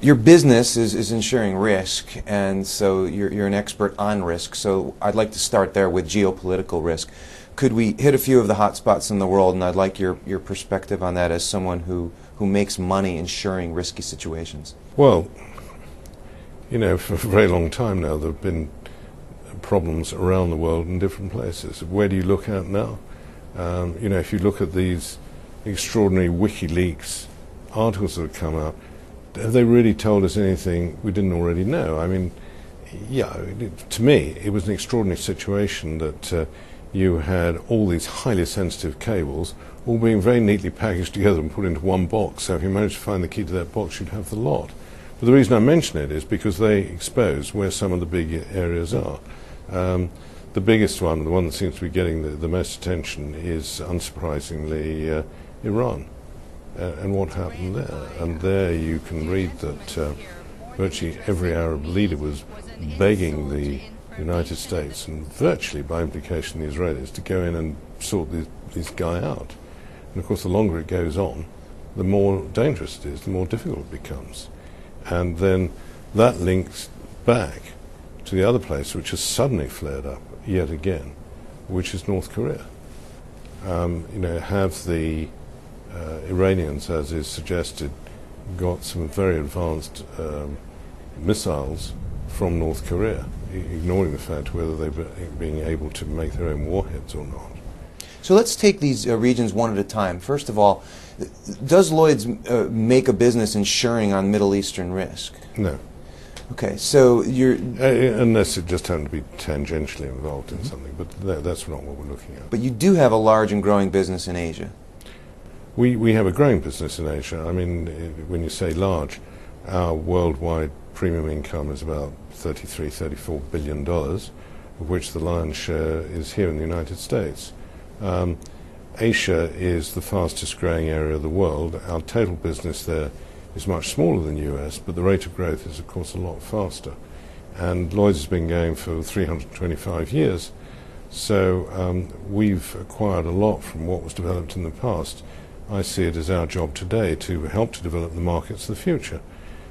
your business is, is insuring risk, and so you're, you're an expert on risk. So I'd like to start there with geopolitical risk. Could we hit a few of the hot spots in the world, and I'd like your, your perspective on that as someone who, who makes money insuring risky situations? Well, you know, for a very long time now, there have been problems around the world in different places. Where do you look at now? Um, you know, if you look at these extraordinary WikiLeaks articles that have come out, have they really told us anything we didn't already know? I mean, yeah, to me, it was an extraordinary situation that uh, you had all these highly sensitive cables all being very neatly packaged together and put into one box. So if you managed to find the key to that box, you'd have the lot. But the reason I mention it is because they expose where some of the big areas are. Um, the biggest one, the one that seems to be getting the, the most attention, is unsurprisingly uh, Iran and what happened there. And there you can read that uh, virtually every Arab leader was begging the United States and virtually by implication the Israelis to go in and sort this, this guy out. And of course, the longer it goes on, the more dangerous it is, the more difficult it becomes. And then that links back to the other place which has suddenly flared up yet again, which is North Korea. Um, you know, have the uh, Iranians, as is suggested, got some very advanced um, missiles from North Korea, ignoring the fact whether they were being able to make their own warheads or not. So let's take these uh, regions one at a time. First of all, does Lloyd's uh, make a business insuring on Middle Eastern risk? No. Okay, so you're uh, unless it just happened to be tangentially involved in mm -hmm. something, but that, that's not what we're looking at. But you do have a large and growing business in Asia. We we have a growing business in Asia. I mean, when you say large, our worldwide premium income is about 33, 34 billion dollars, of which the lion's share is here in the United States. Um, Asia is the fastest growing area of the world. Our total business there is much smaller than the US, but the rate of growth is, of course, a lot faster. And Lloyd's has been going for 325 years, so um, we've acquired a lot from what was developed in the past. I see it as our job today to help to develop the markets of the future.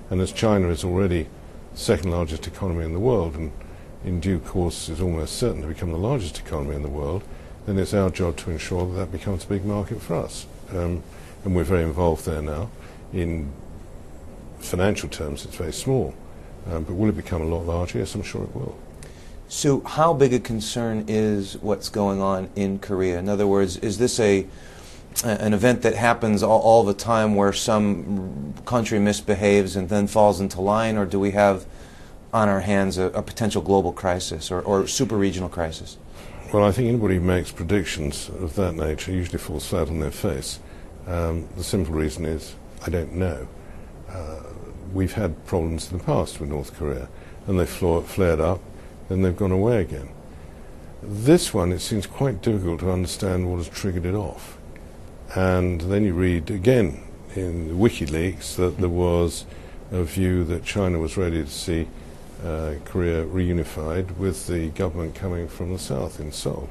And as China is already the second largest economy in the world, and in due course is almost certain to become the largest economy in the world, then it's our job to ensure that that becomes a big market for us. Um, and we're very involved there now in financial terms, it's very small. Um, but will it become a lot larger? Yes, I'm sure it will. So, how big a concern is what's going on in Korea? In other words, is this a an event that happens all, all, the time where some country misbehaves and then falls into line, or do we have on our hands a, a potential global crisis or, or super regional crisis? Well, I think anybody who makes predictions of that nature usually falls flat on their face. Um, the simple reason is I don't know. Uh, we've had problems in the past with North Korea, and they've flared up, then they've gone away again. This one, it seems quite difficult to understand what has triggered it off. And then you read again in WikiLeaks that there was a view that China was ready to see uh, Korea reunified with the government coming from the south in Seoul.